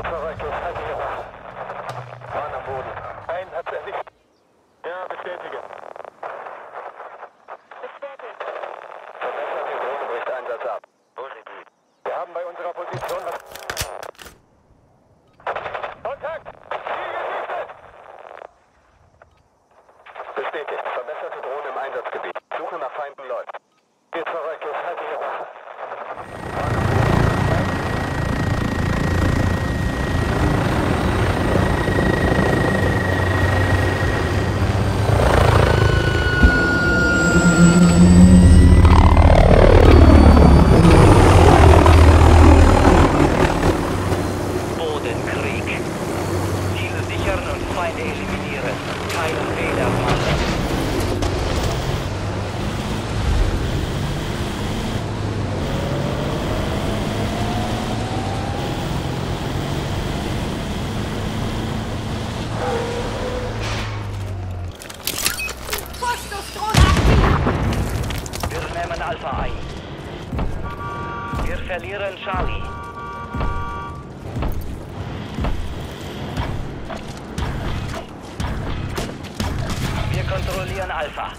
Geht zurück, ich halte hier Wache. Mann am Boden. Einen hat's erwischt. Ja, bestätige. Bestätigt. Verbessert, Drohne bricht Einsatz ab. Positiv. Wir haben bei unserer Position was... Kontakt! Ziel gesichtet! Bestätigt. Verbesserte Drohne im Einsatzgebiet. Suche nach Feinden läuft. Geht zurück, ich halte hier Wache. Bodenkrieg. Ziele sichern und Feinde eliminieren. Keinen Fehler machen. Vorstoßdrohne aktiv. Wir nehmen Alpha ein. Wir verlieren Charlie. Wir kontrollieren Alpha.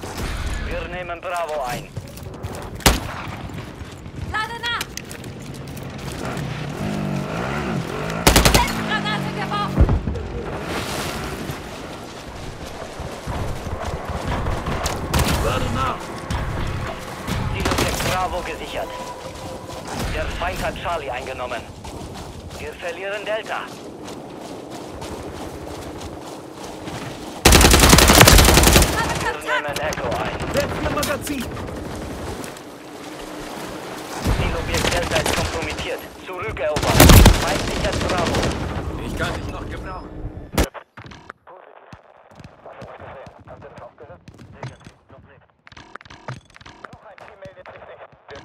Wir nehmen Bravo ein. Lade nach. Selbstgranate geworfen. Zielobjekt Bravo gesichert. Der Feind hat Charlie eingenommen. Wir verlieren Delta. Wir nehmen Echo ein. Werfen ihr Magazin! Zielobjekt Delta ist kompromittiert. Zurückerobert. Feind sichert Bravo. Ich kann dich noch gebrauchen. Habt ihr das auch gehört? Negativ, noch nicht. Noch ein Team meldet sich nicht. Wir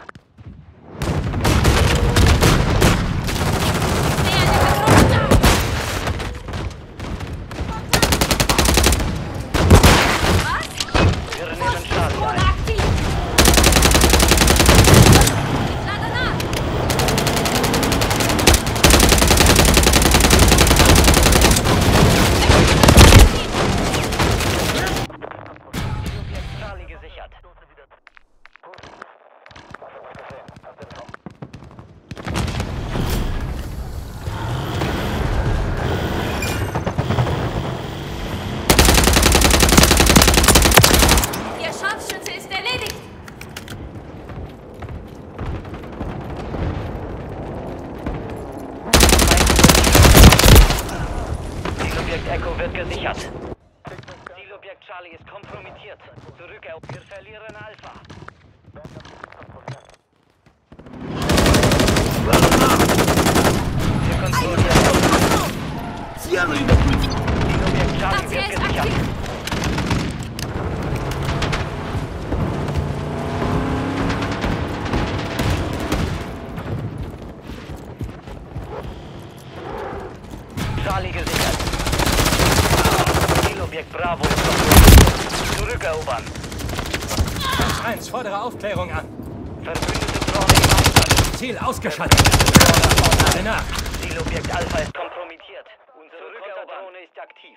Nähernde Bedrohung da. Was? Wir nehmen Charlie Drohne ein. aktiv. Lade nach. Zielobjekt Charlie gesichert. Ihr Scharfschütze ist erledigt. Zielobjekt Echo wird gesichert. 1, fordere Aufklärung an. Verbündete Drohne im Einsatz. Ziel ausgeschaltet. Alle nach. Zielobjekt Alpha ist kompromittiert. Unsere Rückerdrohne ist aktiv.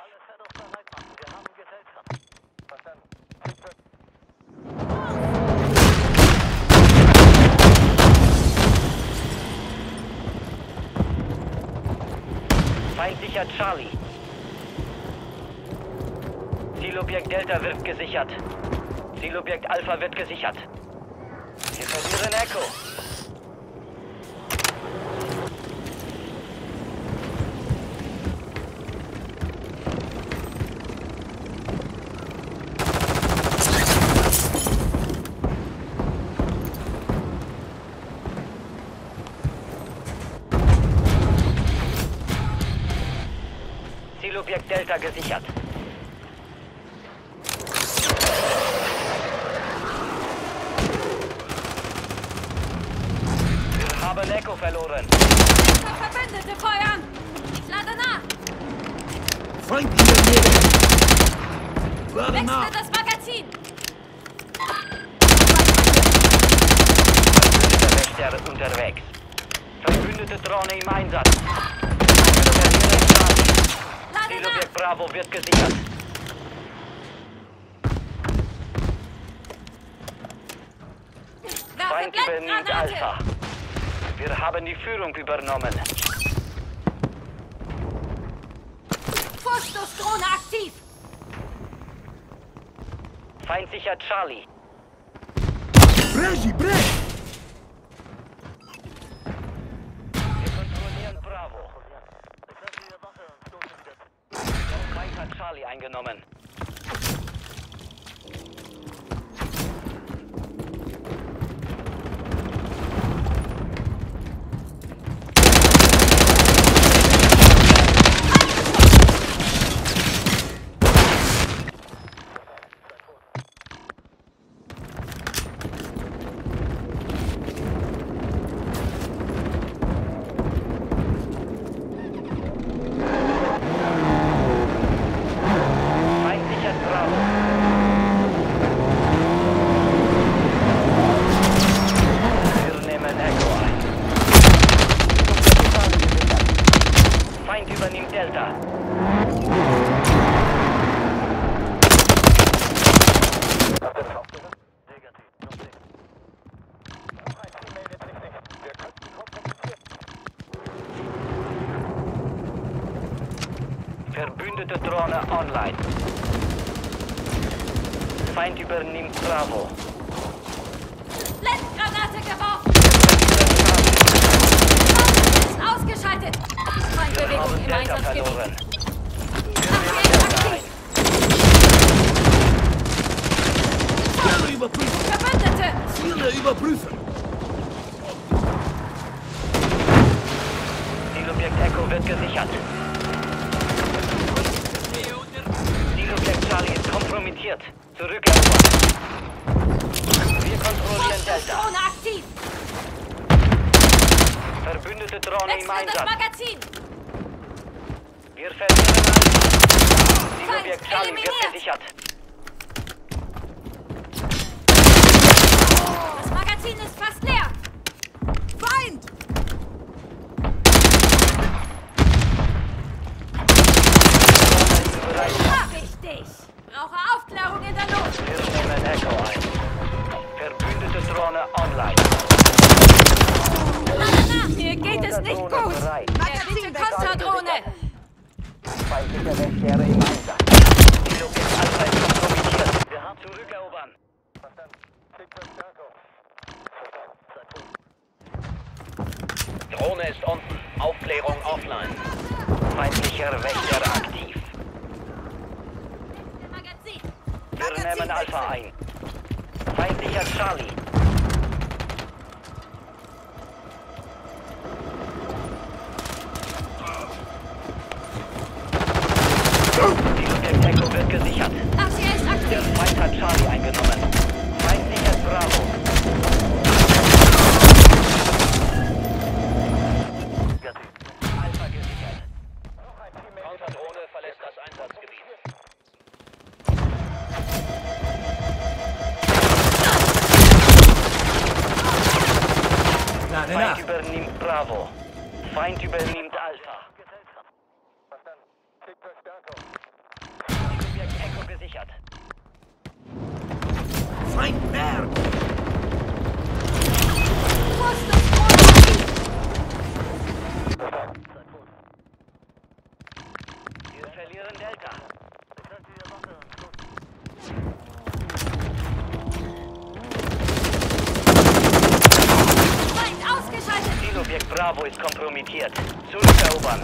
Feind sichert Charlie. Zielobjekt Delta wird gesichert. Zielobjekt Alpha wird gesichert. Wir verlieren Echo. Zielobjekt Delta gesichert. Wir haben Echo verloren. Verbündete feuern. Lade nach. Feind in der Nähe! Lade nach! Das Magazin. Verbündeter Wächter unterwegs. Verbündete Drohne im Einsatz. Zielobjekt Bravo wird gesichert. Feind übernimmt Blendgranate! Alpha. Wir haben die Führung übernommen. Vorstoßdrohne aktiv! Feind sichert Charlie. Brezi, brez! Wir kontrollieren Bravo. Feind hat Charlie eingenommen. Feind sichert Bravo. Wir nehmen Echo ein. Feind übernimmt Delta. Verbündete Drohne online. Feind übernimmt Bravo. Blendgranate geworfen! Ist ausgeschaltet! Feindbewegung im Einsatzgebiet! Ziele überprüfen! Verbündete! Ziele überprüfen! Zielobjekt Echo wird gesichert. Zielobjekt Charlie ist kompromittiert. Zurückerobern. Wir kontrollieren Delta. Vorstoßdrohne aktiv! Verbündete Drohne im Wechseln das Einsatz. Magazin! Wir verlieren Feind Charlie wird gesichert. Das Magazin ist fast Nehmen Alpha ein. Feindlicher Charlie. Feind übernimmt Bravo. Feind übernimmt Alpha. Zielobjekt Echo gesichert. Feind Berg! Vorstoßdrohne aktiv! Wir verlieren Delta. Bravo ist kompromittiert. Zurückerobern.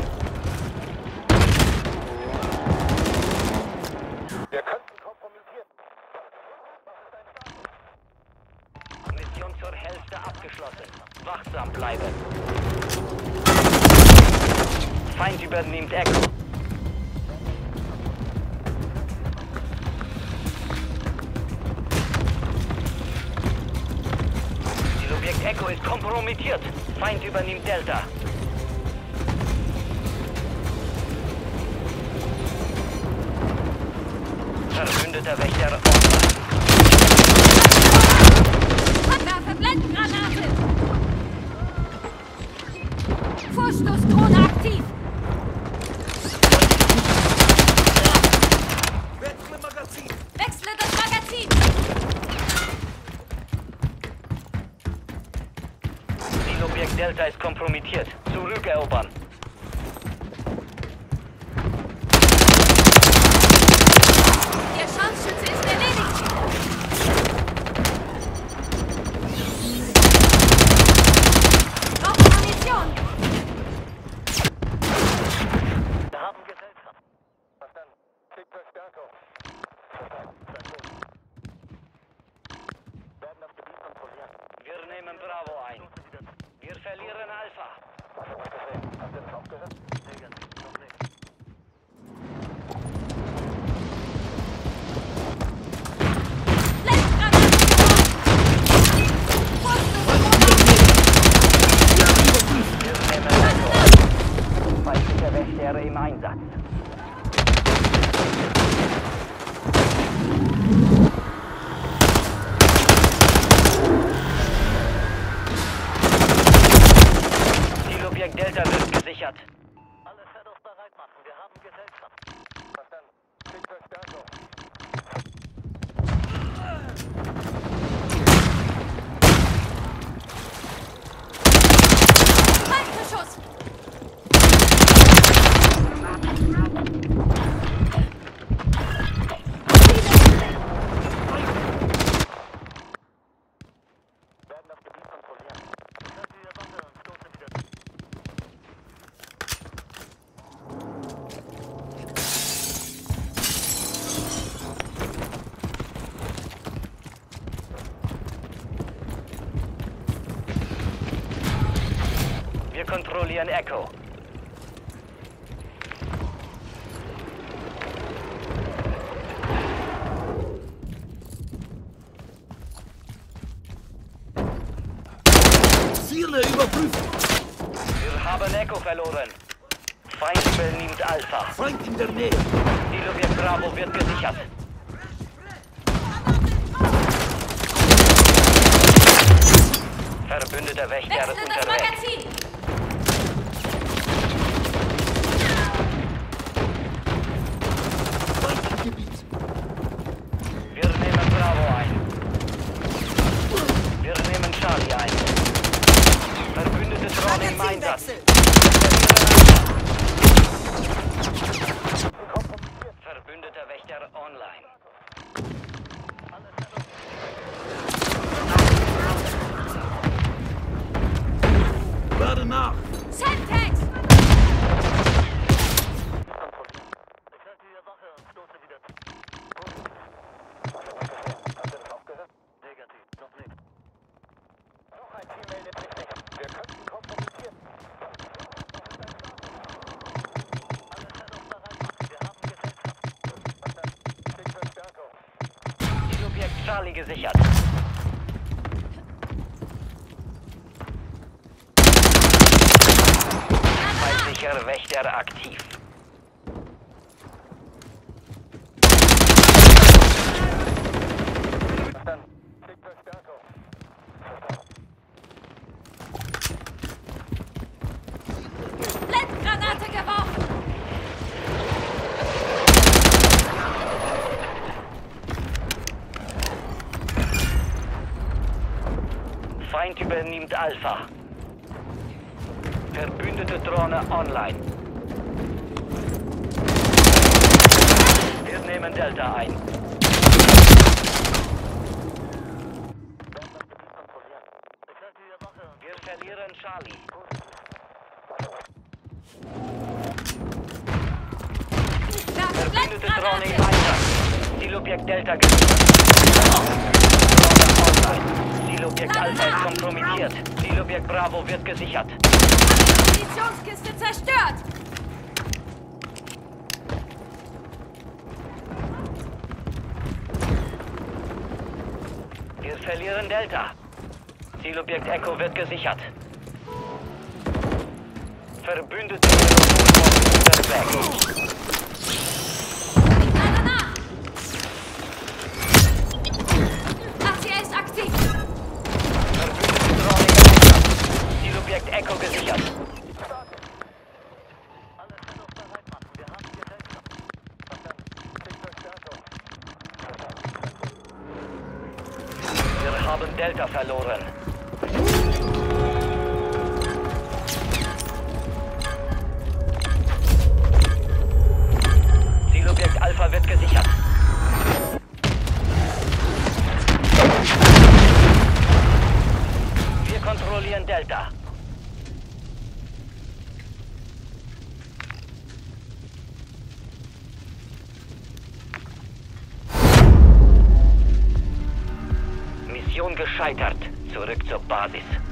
Wir könnten kompromittiert. Mission zur Hälfte abgeschlossen. Wachsam bleiben. Feind übernimmt Echo. Echo ist kompromittiert. Feind übernimmt Delta. Verbündeter Wächter Zielobjekt Delta ist kompromittiert. Zurückerobern. Einsatz. Wir kontrollieren Echo. Ziele überprüfen! Wir haben Echo verloren. Feind übernimmt Alpha. Feind in der Nähe! Zielobjekt Bravo wird gesichert. Verbündeter Wächter unterwegs. Magazin! Feind im Gebiet! Wir nehmen Bravo ein. Wir nehmen Charlie ein. Verbündete Drohne im Charlie gesichert. Feindlicher Wächter aktiv. Feind übernimmt Alpha. Verbündete Drohne online. Wir nehmen Delta ein. Wir verlieren Charlie. Verbündete Drohne im! Einsatz. Zielobjekt Delta gesichert. Drohne online. Zielobjekt Alpha ist kompromittiert. Zielobjekt Bravo wird gesichert. Munitionskiste zerstört! Wir verlieren Delta. Zielobjekt Echo wird gesichert. Verbündete Mission gescheitert. Zurück zur Basis.